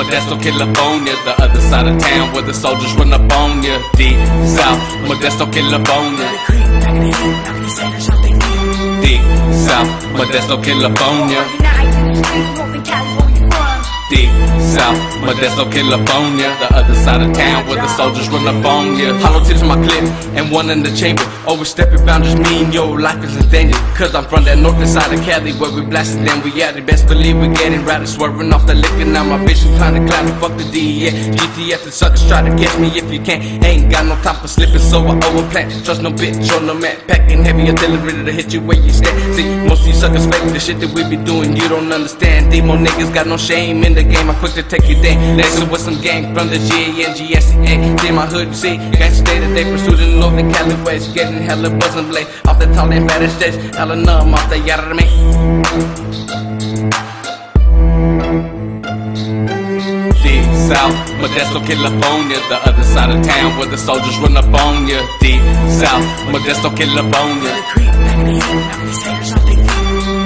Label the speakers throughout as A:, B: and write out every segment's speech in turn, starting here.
A: Modesto, California, the other side of town where the soldiers run up on ya. Deep South, Modesto, California. Deep South, Modesto, California. Deep South, Modesto, California. The other side of town where the soldiers run up on ya. Hollow tips in my clip and one in the chamber. Overstepping boundaries mean your life is in danger. Cause I'm from that north side of Cali where we blasting and we at it. Best believe we getting routed. Swerving off the liquor. Now my vision kinda cloudy. Fuck the DEA. GTF and suckers try to catch me if you can't. Ain't got no time for slipping, so I overplan. Trust no bitch on no man. Packing heavy artillery to hit you where you stand. See, most of you suckers fake the shit that we be doing. You don't understand. Demo niggas got no shame in the game. I'm quick to take you down. Lacing with some gang from the G and In my hood, you see, gangsta stay that they pursued pursuing Northern Cali West. Getting hella buzzing blade off the tall and fattest stage. Hella numb off the yada to me. Deep South, Modesto, California, the other side of town where the soldiers run up on ya. Deep South, Modesto, California.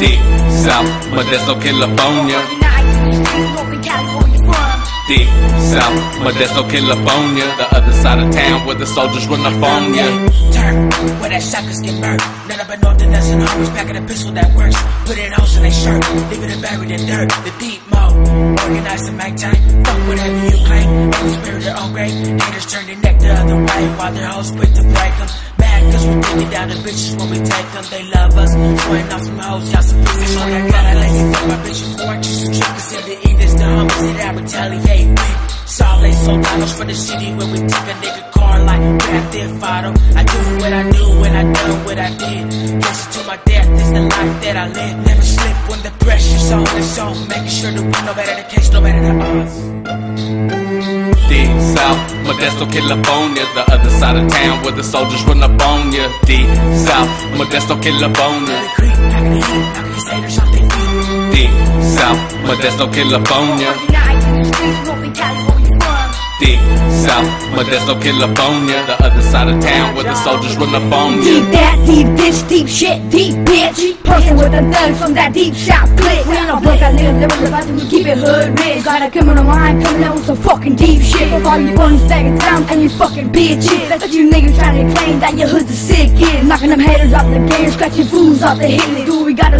A: Deep South, Modesto, California. Deep South, Modesto, California, the other side of town where the soldiers run up on ya.
B: Turn, where that suckers get burnt. None up north and nothing homies packing a pistol that works. Put it on so they shirt, leave it buried in dirt. The deep mode, organized to make time. Fuck whatever you claim. Every spirit on grave. Haters turn their neck the other way while their hoes quick to break them. Cause we take it down the bitches when we take them. They love us. Sweating off some hoes, y'all some pussy. On that gun, I you fuck my bitch before I choose some trippers in the end. It's the homies that I retaliate with. Solid soldados for the city when we take a nigga car like Grand Theft Auto. I do what I do when I done what I did. Listen to my death is the life that I live. Never slip when the pressure's on. It's on, making sure that we no better the case, no better the odds.
A: Deep South, Modesto, California, the other side of town where the soldiers run up on ya. Deep South, Modesto, California. Deep South, Modesto, California. Deep South, Modesto, California, the other side of town where the soldiers run up on
C: Deep that, deep this, deep shit, deep bitch. Person with the thugs from that deep south click. We ain't no blood that niggas living about to keep it hood rich. Got a criminal mind coming out with some fucking deep shit. For all you funny faggot towns and you fucking bitches. That's you niggas trying to claim that your hood's a sick kid. Knocking them haters off the game, scratching fools off the hit list. Do we and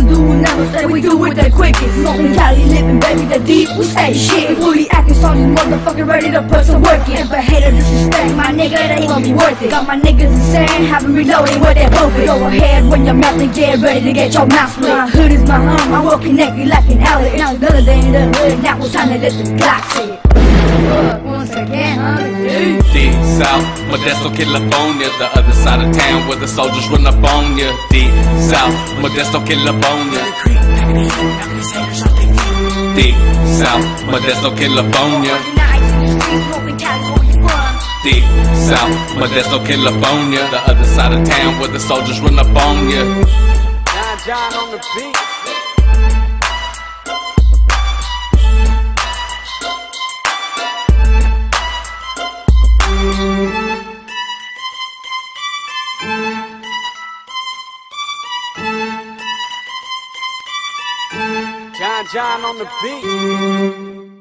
C: never say we do it the quickest. Smoking Cali, living baby, the deep, we say shit. Fully acting on these motherfuckers ready to put some work in. If a hater disrespect my nigga, it ain't gonna be worth it. Got my niggas insane, haven't reloaded where they both Go ahead when you're mouth and get ready to get your mouth split. My hood is my home, I'm walking naked like an outlet. Now the other day in the hood, now it's time to let the Glock say once again, homie.
A: Deep South, Modesto, California, the other side of town where the soldiers run up on ya. Deep South, Modesto, California. Deep South, Modesto California. Deep South, Modesto California, the other side of town where the soldiers run up on.
D: Jon Jon on the beat. Jon on the beat.